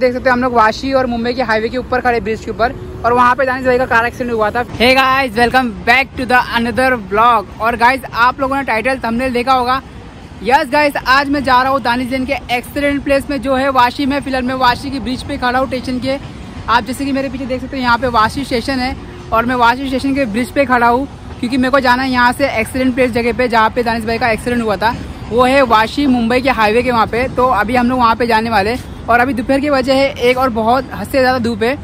देख सकते हैं हम लोग वाशी और मुंबई के हाईवे के ऊपर खड़े ब्रिज के ऊपर और वहाँ पे भाई का कार एक्सीडेंट हुआ था। Hey guys welcome back to the another blog और गाइस आप लोगों ने टाइटल थंबनेल देखा होगा। यस गाइस आज मैं जा रहा हूँ दानिश जैन के एक्सीडेंट प्लेस में, जो है वाशी में, फ़िलहाल मैं वाशी की ब्रिज पे खड़ा हूँ स्टेशन के। आप जैसे कि मेरे पीछे देख सकते हैं, यहाँ पे वाशी स्टेशन है और मैं वाशी स्टेशन के ब्रिज पे खड़ा हूँ, क्योंकि मेरे को जाना है यहाँ से एक्सीडेंट प्लेस जगह पे, जहाँ पे दानिश भाई का एक्सीडेंट हुआ था। वो है वाशी मुंबई के हाईवे के वहाँ पे। तो अभी हम लोग वहाँ पे जाने वाले और अभी दोपहर की वजह है, एक और बहुत हद से ज़्यादा धूप है।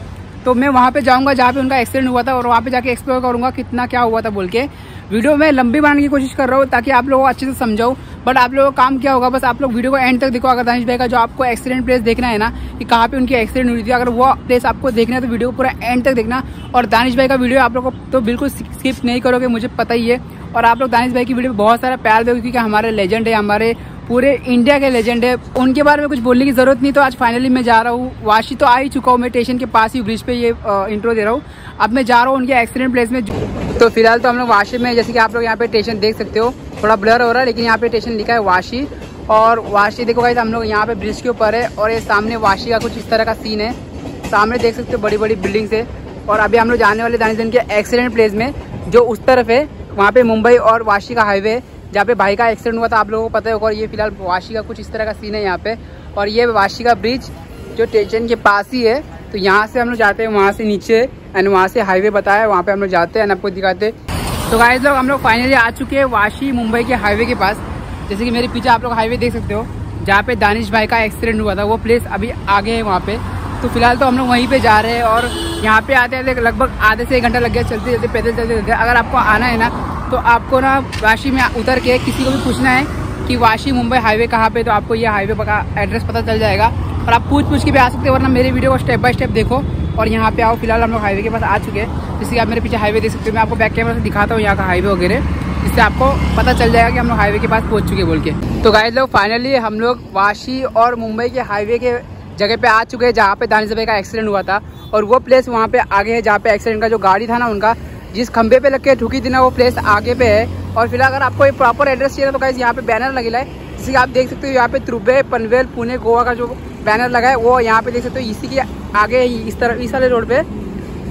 तो मैं वहाँ पे जाऊँगा जहाँ पे उनका एक्सीडेंट हुआ था और वहाँ पे जाके एक्सप्लोर करूँगा कितना क्या हुआ था बोल के। वीडियो मैं लंबी बनाने की कोशिश कर रहा हूँ ताकि आप लोगों को अच्छे से समझाऊँ बट आप लोगों का काम क्या होगा, बस आप लोग वीडियो को एंड तक देखो। अगर दानिश भाई का जो आपको एक्सीडेंट प्लेस देखना है ना, कि कहाँ पे उनकी एक्सीडेंट हुई थी, अगर वो प्लेस आपको देखना है तो वीडियो को पूरा एंड तक देखना। और दानिश भाई का वीडियो आप लोग को तो बिल्कुल स्किप नहीं करोगे, मुझे पता ही है। और आप लोग दानिश भाई की वीडियो बहुत सारा प्यार दोगे क्योंकि हमारे लेजेंड है, हमारे पूरे इंडिया के लेजेंड है। उनके बारे में कुछ बोलने की ज़रूरत नहीं तो आज फाइनली मैं जा रहा हूँ। वाशी तो आ ही चुका हूँ, मैं स्टेशन के पास ही ब्रिज पे ये इंट्रो दे रहा हूँ। अब मैं जा रहा हूँ उनके एक्सीडेंट प्लेस में। तो फ़िलहाल तो हम लोग वाशी में, जैसे कि आप लोग यहाँ पे स्टेशन देख सकते हो, थोड़ा ब्लर हो रहा है, लेकिन यहाँ पे स्टेशन लिखा है वाशी। और वाशी, देखो भाई हम लोग यहाँ पे ब्रिज के ऊपर है, और ये सामने वाशी का कुछ इस तरह का सीन है। सामने देख सकते हो बड़ी बड़ी बिल्डिंग्स है। और अभी हम लोग जाने वाले दानिश दिन के एक्सीडेंट प्लेस में, जो उस तरफ़ है, वहाँ पे मुंबई और वाशी का हाईवे है। जहाँ पे भाई का एक्सीडेंट हुआ था, आप लोगों को पता है और ये फ़िलहाल वाशी का कुछ इस तरह का सीन है यहाँ पे। और ये वाशी का ब्रिज जो स्टेशन के पास ही है तो यहाँ से हम लोग जाते हैं, वहाँ से नीचे एंड वहाँ से हाईवे बताया है वहाँ पे हम लोग जाते हैं आपको दिखाते। तो गाइस लोग, हम लोग फाइनली आ चुके हैं वाशी मुंबई के हाईवे के पास। जैसे कि मेरे पीछे आप लोग हाईवे देख सकते हो, जहाँ पे दानिश भाई का एक्सीडेंट हुआ था, वो प्लेस अभी आगे है वहाँ पे। तो फ़िलहाल तो हम लोग वहीं पे जा रहे हैं, और यहाँ पे आते आते लगभग आधे से एक घंटा लग गया चलते चलते पैदल चलते चलते अगर आपको आना है ना तो आपको ना वाशी में उतर के किसी को भी पूछना है कि वाशी मुंबई हाईवे कहाँ पे तो आपको ये हाईवे का एड्रेस पता चल जाएगा। और आप पूछ पूछ के भी आ सकते हो, वरना मेरे वीडियो को स्टेप बाय स्टेप देखो और यहाँ पे आओ। फ़िलहाल हम लोग हाईवे के पास आ चुके हैं, जिससे आप मेरे पीछे हाईवे देख सकते हो। मैं आपको बैक कैमरा से दिखाता हूँ यहाँ का हाईवे वगैरह, जिससे आपको पता चल जाएगा कि हम लोग हाईवे के पास पहुँच चुके बोल के। तो गाइस लोग फाइनली हम लोग वाशी और मुंबई के हाईवे के जगह पे आ चुके हैं, जहाँ पे दानिश भाई का एक्सीडेंट हुआ था। और वो प्लेस वहाँ पे आगे है, जहाँ पे एक्सीडेंट का जो गाड़ी था ना उनका जिस खंबे पे लग के ठुकी थी ना, वो प्लेस आगे पे है। और फ़िलहाल अगर आपको एक प्रॉपर एड्रेस चाहिए तो गाइस यहाँ पे बैनर लगेगा है। जिससे आप देख सकते हो, यहाँ पे त्रुबे, पनवेल, पुणे, गोवा का जो बैनर लगा है, वो यहाँ पे देख सकते हो, इसी के आगे इस तरह, इस वाले रोड पे,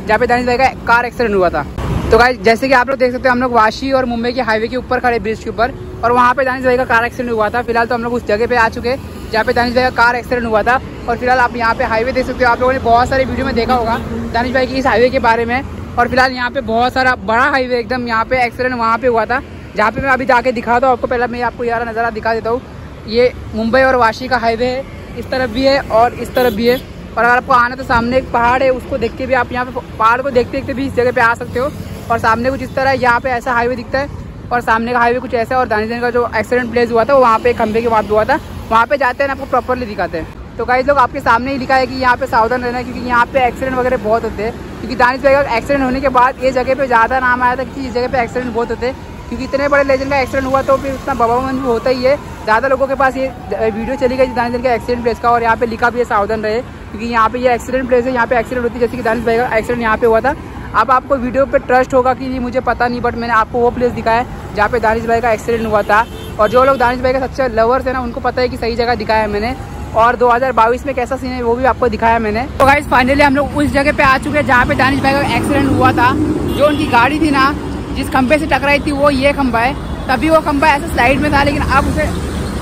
जहाँ पे दानिश भाई का कार एक्सीडेंट हुआ था। तो गाइस जैसे कि आप लोग देख सकते हो, हम लोग वाशी और मुंबई के हाईवे के ऊपर खड़े ब्रिज के ऊपर, और वहाँ पे दानिश भाई का कार एक्सीडेंट हुआ था। फ़िलहाल तो हम लोग उस जगह पे आ चुके हैं, जहाँ पे दानिश भाई का कार एक्सीडेंट हुआ था। और फ़िलहाल आप यहाँ पे हाईवे देख सकते हो, आप लोगों ने बहुत सारे वीडियो में देखा होगा दानिश भाई की इस हाईवे के बारे में। और फ़िलहाल यहाँ पे बहुत सारा बड़ा हाईवे एकदम यहाँ पे एक्सीडेंट वहाँ पे हुआ था। जहाँ पे मैं अभी जाके दिखाता हूँ आपको, पहले मैं आपको यार नज़ारा दिखा देता हूँ। ये मुंबई और वाशी का हाईवे है। इस तरफ़ भी है और इस तरफ़ भी है। और अगर आपको आना तो सामने एक पहाड़ है, उसको देख के भी आप यहाँ पे पहाड़ को देखते देखते भी इस जगह पे आ सकते हो। और सामने कुछ इस तरह यहाँ पे ऐसा हाईवे दिखता है। और सामने का हाईवे कुछ ऐसा और दानिश का जो एक्सीडेंट प्लेस हुआ था, वो वहाँ पे खंभे के बाद हुआ था। वहाँ पे जाते हैं आपको प्रॉपरली दिखाते हैं। तो कई लोग, आपके सामने ही लिखा है कि यहाँ पे सावधान रहना क्योंकि यहाँ पे एक्सीडेंट वगैरह बहुत होते हैं। क्योंकि दानिश भाई का एक्सीडेंट होने के बाद ये जगह पे ज़्यादा नाम आया था कि इस जगह पे एक्सीडेंट बहुत होते। क्योंकि इतने बड़े लेजेंड का एक्सीडेंट हुआ तो फिर उतना बबा मन भी होता ही है। ज़्यादा लोगों के पास ये वीडियो चली गई दानिश भाई का एक्सीडेंट प्लेस का और यहाँ पे लिखा भी है सावधान रहे। क्योंकि यहाँ पे ये एक्सीडेंट प्लेस है, यहाँ पे एक्सीडेंट होती है, जैसे कि दानिश भाई का एक्सीडेंट यहाँ पे हुआ था। अब आपको वीडियो पे ट्रस्ट होगा कि मुझे पता नहीं बट मैंने आपको वो प्लेस दिखाया है जहाँ पे दानिश भाई का एक्सीडेंट हुआ था। और जो लोग दानिश भाई का सच्चे लवर्स है ना, उनको पता है कि सही जगह दिखाया है मैंने। और 2022 में कैसा सीन है, वो भी आपको दिखाया मैंने। तो गाइस फाइनली हम लोग उस जगह पे आ चुके हैं जहाँ पे दानिश भाई का एक्सीडेंट हुआ था। जो उनकी गाड़ी थी ना, जिस खंभे से टकराई थी, वो ये खंभा है। तभी वो खंभा ऐसे स्लाइड में था, लेकिन अब उसे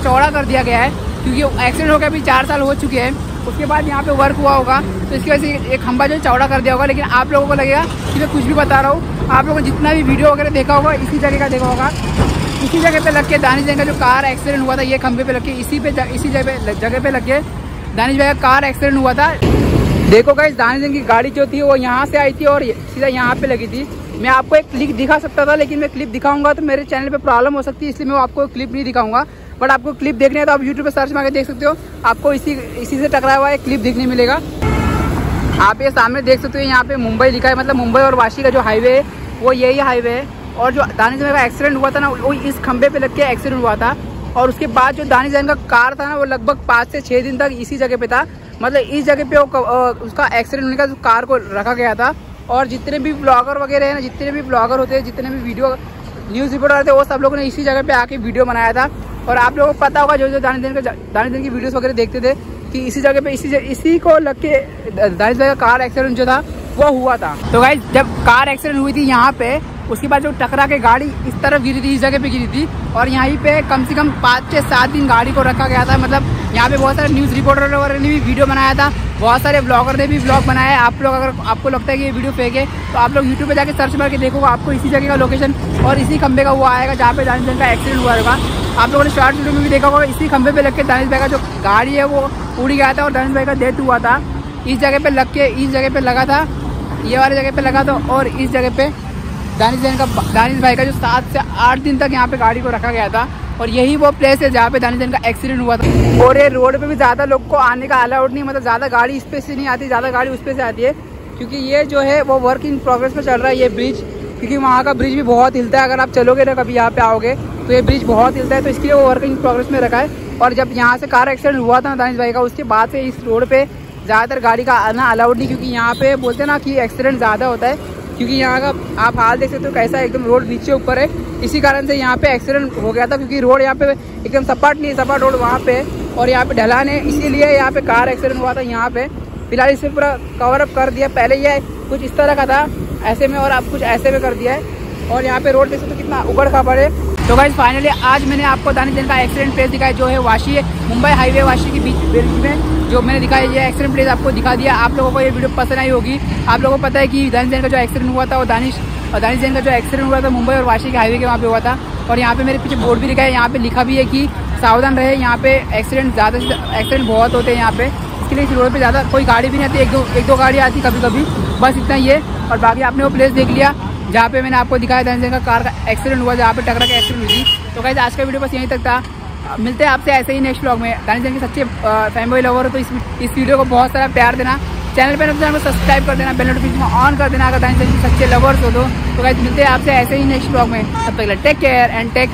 चौड़ा कर दिया गया है, क्योंकि एक्सीडेंट हो गया अभी चार साल हो चुके हैं। उसके बाद यहाँ पे वर्क हुआ होगा तो इसकी वजह से एक खंभा जो चौड़ा कर दिया होगा। लेकिन आप लोगों को लगेगा कि मैं कुछ भी बता रहा हूँ। आप लोगों ने जितना भी वीडियो वगैरह देखा होगा, इसी जगह का देखा होगा। इसी जगह पे लग के दानिश जंग का जो कार एक्सीडेंट हुआ था, ये खंभे पे लग के इसी पे इसी जगह जगह पे लग के दानिश भाई का कार एक्सीडेंट हुआ था। देखो गाइस दानिश की गाड़ी जो थी, वो यहाँ से आई थी और सीधा यहाँ पे लगी थी। मैं आपको एक क्लिप दिखा सकता था, लेकिन मैं क्लिप दिखाऊँगा तो मेरे चैनल पे प्रॉब्लम हो सकती है, इसलिए मैं आपको क्लिप नहीं दिखाऊँगा। बट आपको क्लिप देखने है तो आप यूट्यूब पे सर्च मार देख सकते हो। आपको इसी इसी से टकराया हुआ एक क्लिप देखने मिलेगा। आप ये सामने देख सकते हो, यहाँ पे मुंबई लिखा है मतलब मुंबई और वाशी का जो हाईवे है, वो यही हाईवे है। और जो दानिश का एक्सीडेंट हुआ था ना, वो इस खंबे पे लग के एक्सीडेंट हुआ था। और उसके बाद जो दानिश का कार था ना, वो लगभग पाँच से छः दिन तक इसी जगह पे था। मतलब इस जगह पे वो उसका एक्सीडेंट होने का कार को रखा गया था। और जितने भी ब्लॉगर वगैरह हैं ना जितने भी ब्लॉगर होते हैं, जितने भी वीडियो, न्यूज़ रिपोर्टर हैं, वो सब लोगों ने इसी जगह पे आके वीडियो बनाया था। और आप लोगों को पता होगा, जो जो दिन का, दानिश दिन की वीडियोस वगैरह देखते थे, कि इसी जगह पे, इसी इसी को लग के दानिश भाई का कार एक्सीडेंट जो था, वो हुआ था। तो गाइज़ जब कार एक्सीडेंट हुई थी यहाँ पे उसके बाद जो टकरा के गाड़ी इस तरफ़ गिरी थी, इस जगह पे गिरी थी और यहीं पे कम से कम पाँच से सात दिन गाड़ी को रखा गया था। मतलब यहाँ पे बहुत सारे न्यूज़ रिपोर्टर वगैरह ने भी वीडियो बनाया था, बहुत सारे ब्लॉगर ने भी ब्लॉग बनाया आप लोग अगर, आपको लगता है कि ये वीडियो फेक है तो आप लोग यूट्यूब पे जाके सर्च मार के देखोगे, आपको इसी जगह का लोकेशन और इसी खंबे का हुआ आएगा जहाँ पे दानिश भाई का एक्सीडेंट हुआ होगा। आप लोगों ने शॉर्ट वीडियो में भी देखा होगा, इसी खंबे पे लग के दानिश भाई का जो गाड़ी है वो उड़ गया था और दानिश भाई का डेथ हुआ था। इस जगह पे लग के, इस जगह पे लगा था, ये वाली जगह पे लगा था और इस जगह पे दानिश जैन का दानिश भाई का जो सात से आठ दिन तक यहाँ पे गाड़ी को रखा गया था और यही वो प्लेस है जहाँ पे दानिश जैन का एक्सीडेंट हुआ था। और ये रोड पे भी ज़्यादा लोग को आने का अलाउड नहीं मतलब ज़्यादा गाड़ी इस पे से नहीं आती, ज़्यादा गाड़ी उस पे से आती है। क्योंकि ये जो है, वो वर्क इन प्रोग्रेस में चल रहा है ये ब्रिज क्योंकि वहाँ का ब्रिज भी बहुत हिलता है, अगर आप चलोगे ना कभी यहाँ पे आओगे तो ये ब्रिज बहुत हिलता है तो इसके लिए वो वर्क इन प्रोग्रेस में रखा है। और जब यहाँ से कार एक्सीडेंट हुआ था दानिश भाई का, उसके बाद से इस रोड पे ज़्यादातर गाड़ी का आना अलाउड नहीं, क्योंकि यहाँ पे बोलते हैं ना कि एक्सीडेंट ज़्यादा होता है। क्योंकि यहाँ का आप हाल देख सकते हो कैसा एकदम रोड नीचे ऊपर है। इसी कारण से यहाँ पे एक्सीडेंट हो गया था क्योंकि रोड यहाँ पे एकदम सपाट नहीं सपाट रोड वहाँ पे और यहाँ पे ढलान है। इसीलिए यहाँ पे कार एक्सीडेंट हुआ था यहाँ पे। फ़िलहाल इसे पूरा कवर अप कर दिया। पहले यह कुछ इस तरह का था, ऐसे में और अब कुछ ऐसे में कर दिया है। और यहाँ पे रोड देख सकते हो कितना उबड़ खाबड़ है। तो गाइज़ फाइनली आज मैंने आपको दानिश जैन का एक्सीडेंट प्लेस दिखाया, जो है वाशी मुंबई हाईवे वाशी के बीच में। जो मैंने दिखाया, ये एक्सीडेंट प्लेस आपको दिखा दिया। आप लोगों को ये वीडियो पसंद आई होगी। आप लोगों को पता है कि दानिश जैन का जो एक्सीडेंट हुआ था वो दानिश और दानिश जैन का जो एक्सीडेंट हुआ था, मुंबई और वाशी के हाईवे के वहाँ पे हुआ था। और यहाँ पे मेरे पीछे बोर्ड भी लिखा है, यहाँ पे लिखा भी है कि सावधान रहे। यहाँ पे एक्सीडेंट ज़्यादा से एक्सीडेंट बहुत होते हैं यहाँ पे। इसके लिए इस रोड पर ज़्यादा कोई गाड़ी भी नहीं आती, एक दो एक दो गाड़ी आती कभी कभी बस इतना ही है। और बाकी आपने वो प्लेस देख लिया, जहाँ पे मैंने आपको दिखाया था का कार का एक्सीडेंट हुआ, जहाँ पे टकरा का एक्सीडेंट हुई थी। तो कैसे आज का वीडियो बस यहीं तक था। मिलते हैं आपसे ऐसे ही नेक्स्ट ब्लॉग में। दानिश के सच्चे फैमिली लवर हो तो इस इस वीडियो को बहुत सारा प्यार देना। चैनल पर चैनल को सब्सक्राइब कर देना बेल नोटिफिकेशन ऑन कर देना, अगर दानिश के सच्चे लवर्स हो तो। गाइज़ मिलते हैं आपसे ऐसे ही नेक्स्ट ब्लॉग में। तब तक टेक केयर एंड टेक